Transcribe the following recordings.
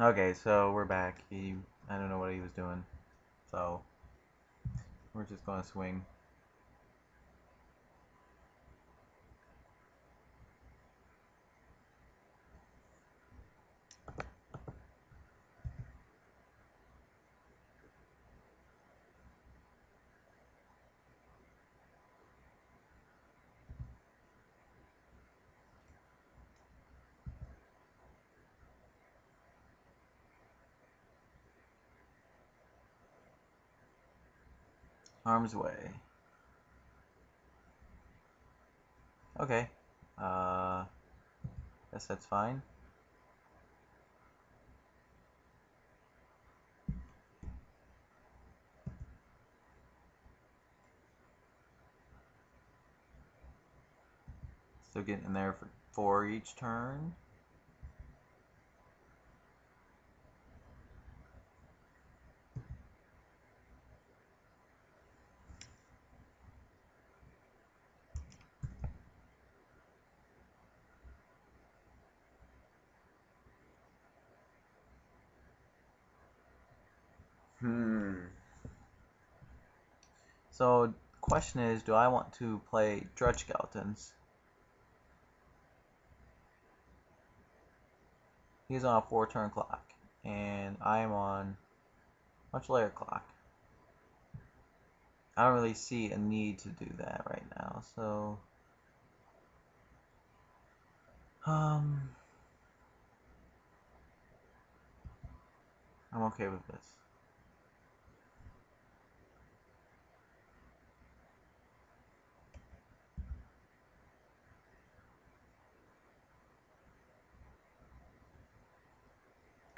Okay, so we're back. He, I don't know what he was doing. So, we're just gonna swing. Harm's way. Okay. Uh, guess that's fine. Still getting in there for four each turn. Hmm. So, question is, do I want to play Drudge Skeletons? He's on a four turn clock, and I am on much later clock. I don't really see a need to do that right now, so um I'm okay with this.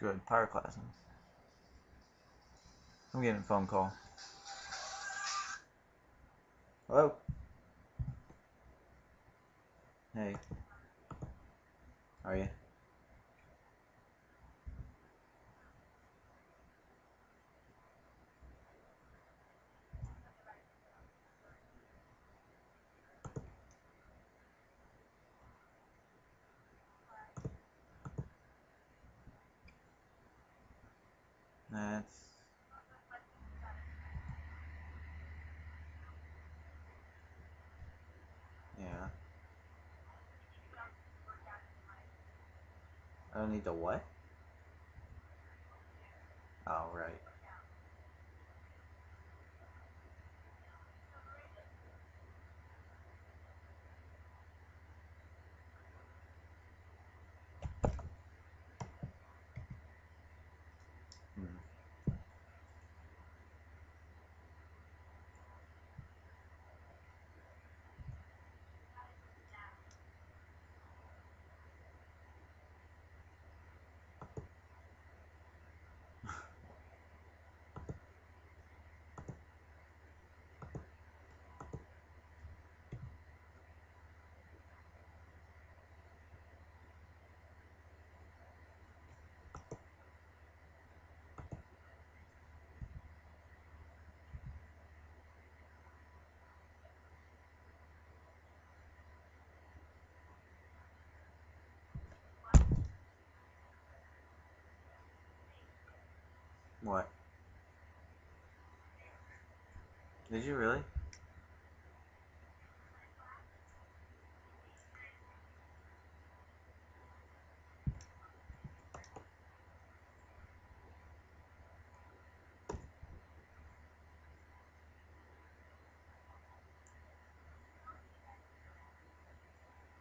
Good, pyroclasms. I'm getting a phone call. Hello? Hey. Are you? Yeah. I don't need the what? Oh right. What? Did you really?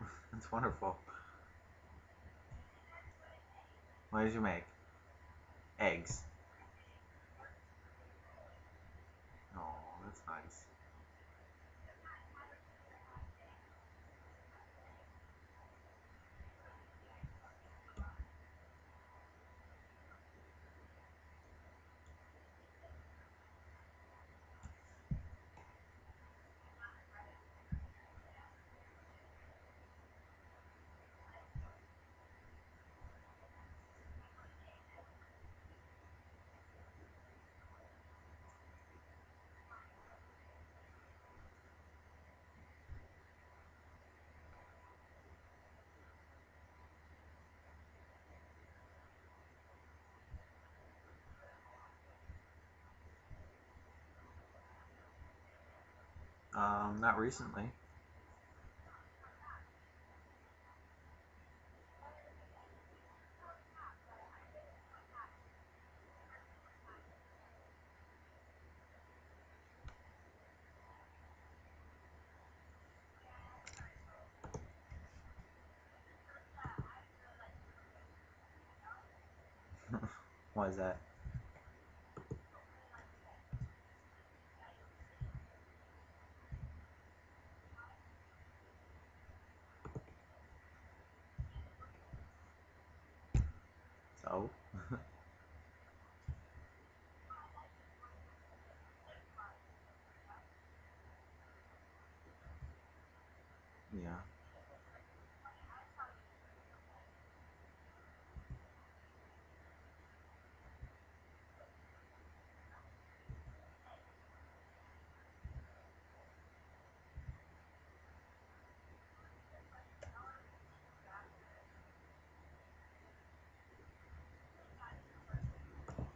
That's wonderful. What did you make? Eggs. Um, not recently. Why is that? So? yeah.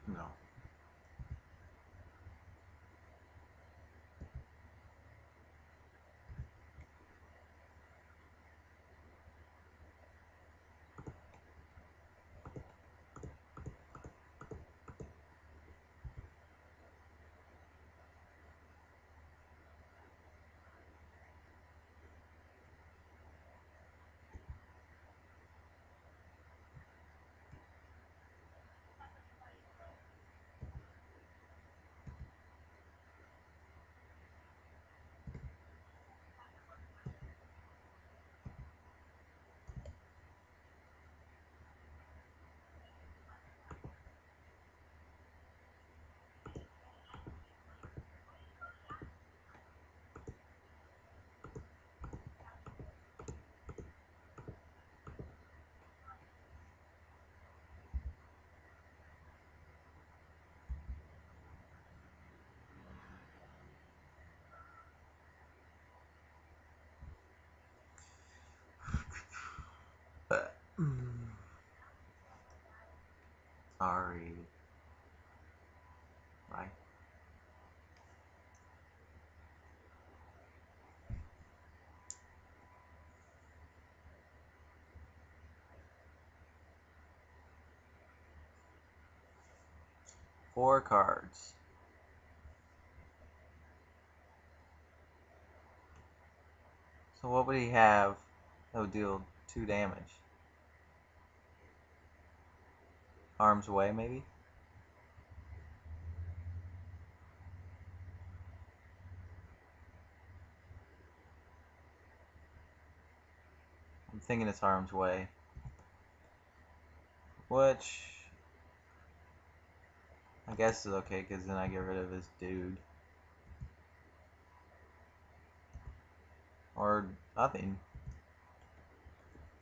No. Mm. Sorry. Bye. Four cards. So what would he have that would deal two damage? Harm's way, maybe? I'm thinking it's harm's way. Which I guess is okay because then I get rid of his dude. Or nothing.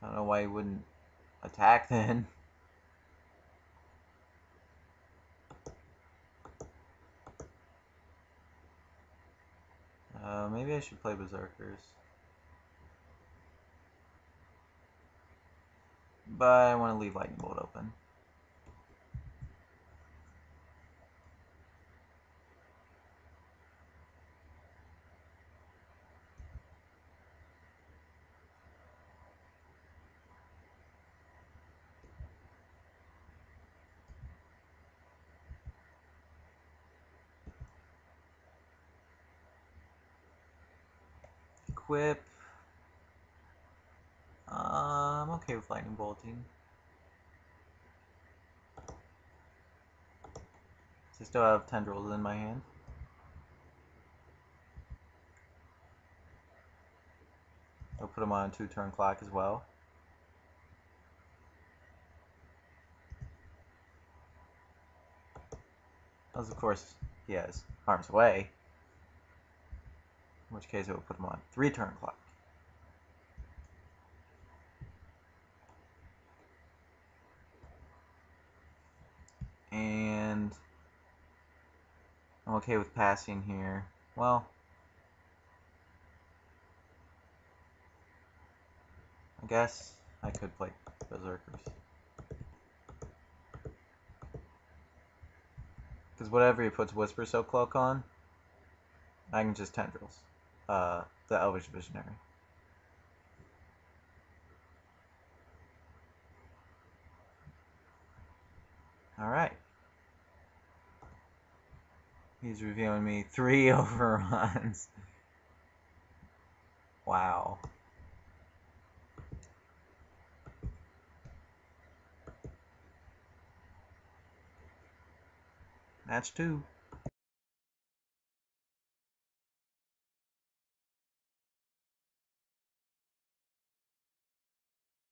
I don't know why he wouldn't attack then. Uh, maybe I should play Berserkers. But I want to leave Lightning Bolt open. Equip. Uh, I'm okay with Lightning Bolting. I still have tendrils in my hand. I'll put them on a two turn clock as well. As of course he has harm's way. In which case it will put them on three turn clock. And I'm okay with passing here. Well, I guess I could play Berserkers. Because whatever he puts Whispersilk Cloak on, I can just Tendrils. Uh, the Elvish Visionary. Alright. He's revealing me three overruns. wow. That's two.